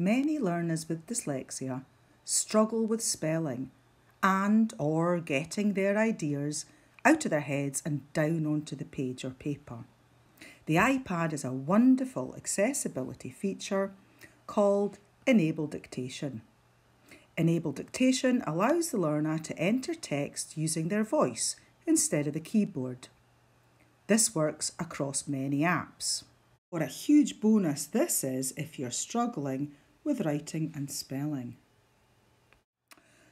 Many learners with dyslexia struggle with spelling and or getting their ideas out of their heads and down onto the page or paper. The iPad is a wonderful accessibility feature called Enable Dictation. Enable Dictation allows the learner to enter text using their voice instead of the keyboard. This works across many apps. What a huge bonus this is if you're struggling with writing and spelling.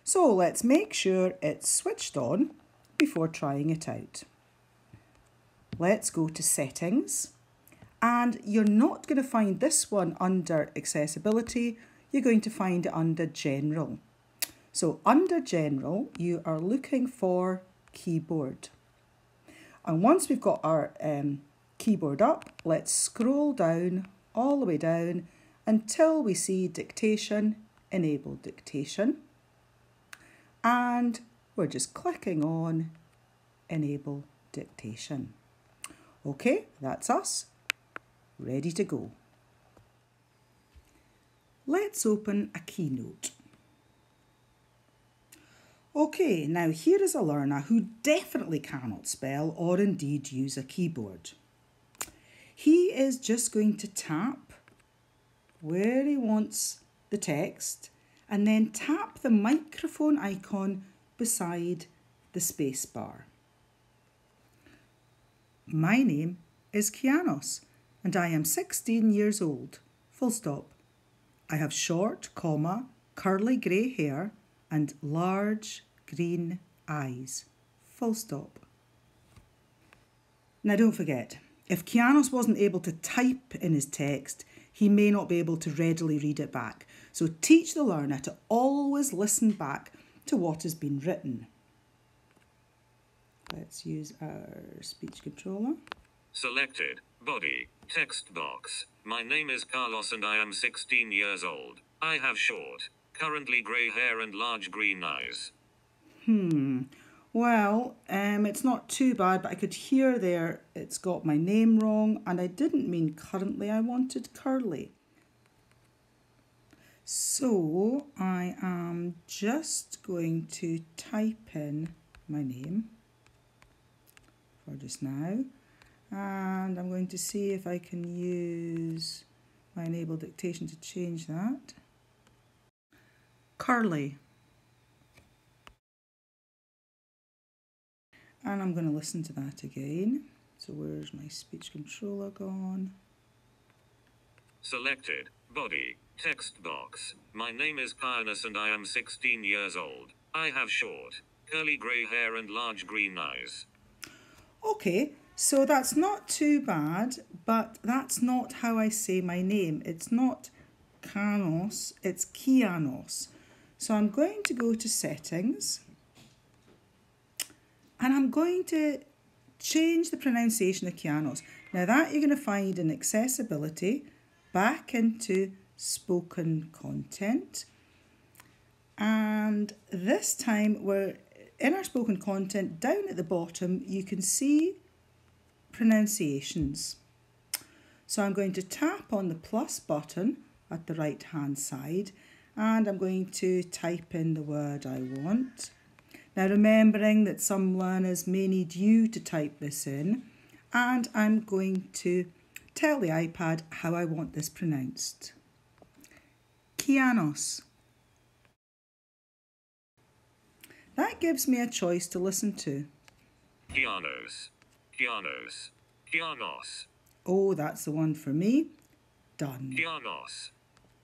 So let's make sure it's switched on before trying it out. Let's go to settings and you're not going to find this one under accessibility, you're going to find it under general. So under general, you are looking for keyboard. And once we've got our um, keyboard up, let's scroll down all the way down until we see dictation, enable dictation. And we're just clicking on enable dictation. Okay, that's us, ready to go. Let's open a keynote. Okay, now here is a learner who definitely cannot spell or indeed use a keyboard. He is just going to tap where he wants the text and then tap the microphone icon beside the space bar. My name is Kianos and I am 16 years old, full stop. I have short, comma, curly grey hair and large green eyes. Full stop. Now don't forget, if Kianos wasn't able to type in his text, he may not be able to readily read it back. So teach the learner to always listen back to what has been written. Let's use our speech controller. Selected. Body. Text box. My name is Carlos and I am 16 years old. I have short, currently grey hair and large green eyes. Hmm. Well, um, it's not too bad, but I could hear there it's got my name wrong, and I didn't mean currently, I wanted curly. So I am just going to type in my name for just now, and I'm going to see if I can use my enable dictation to change that. Curly. And I'm going to listen to that again. So where's my speech controller gone? Selected. Body. Text box. My name is Pioneus and I am 16 years old. I have short, curly grey hair and large green eyes. Okay, so that's not too bad, but that's not how I say my name. It's not Kanos, it's Kianos. So I'm going to go to settings and I'm going to change the pronunciation of Kianos. Now that you're going to find in accessibility, back into spoken content. And this time we're in our spoken content, down at the bottom, you can see pronunciations. So I'm going to tap on the plus button at the right hand side and I'm going to type in the word I want. Now remembering that some learners may need you to type this in and I'm going to tell the iPad how I want this pronounced. Kianos. That gives me a choice to listen to. Kianos. Kianos. Kianos. Oh, that's the one for me. Done. Kianos.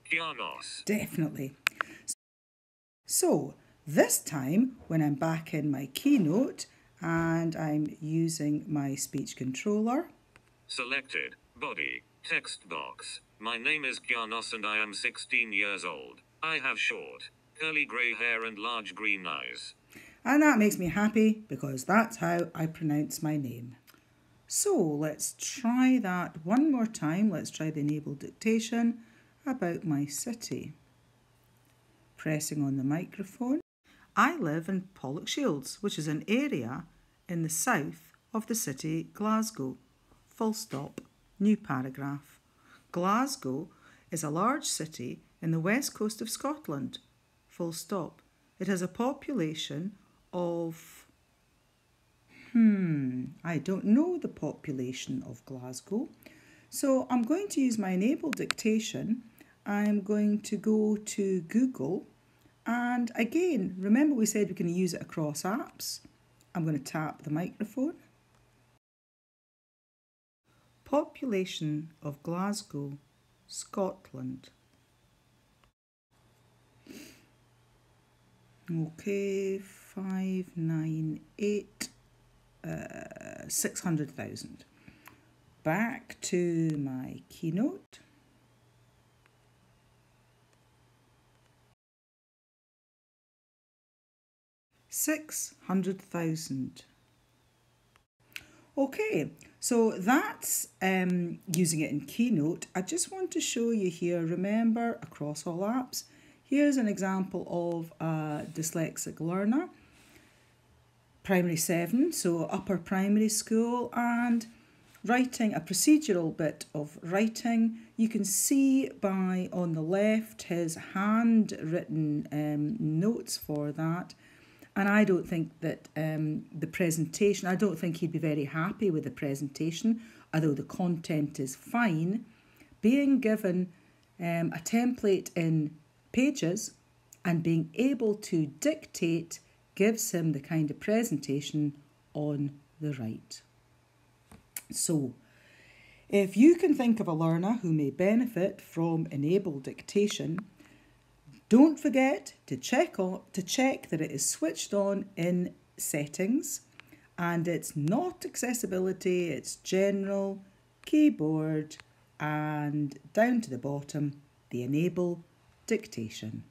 Kianos. Definitely. So, this time, when I'm back in my keynote and I'm using my speech controller. Selected. Body. Text box. My name is Kianos and I am 16 years old. I have short, curly grey hair and large green eyes. And that makes me happy because that's how I pronounce my name. So let's try that one more time. Let's try the enable dictation about my city. Pressing on the microphone. I live in Pollokshields, which is an area in the south of the city Glasgow. Full stop. New paragraph. Glasgow is a large city in the west coast of Scotland. Full stop. It has a population of. Hmm, I don't know the population of Glasgow. So I'm going to use my enable dictation. I'm going to go to Google. And again, remember we said we can use it across apps. I'm going to tap the microphone. Population of Glasgow, Scotland. Okay, 598, uh, 600,000. Back to my keynote. Six hundred thousand. Okay, so that's um, using it in Keynote. I just want to show you here, remember, across all apps, here's an example of a dyslexic learner, primary seven, so upper primary school, and writing a procedural bit of writing. You can see by on the left his handwritten um, notes for that. And I don't think that um, the presentation, I don't think he'd be very happy with the presentation, although the content is fine. Being given um, a template in pages and being able to dictate gives him the kind of presentation on the right. So, if you can think of a learner who may benefit from enabled dictation, don't forget to check, on, to check that it is switched on in settings and it's not accessibility, it's general, keyboard and down to the bottom, the enable dictation.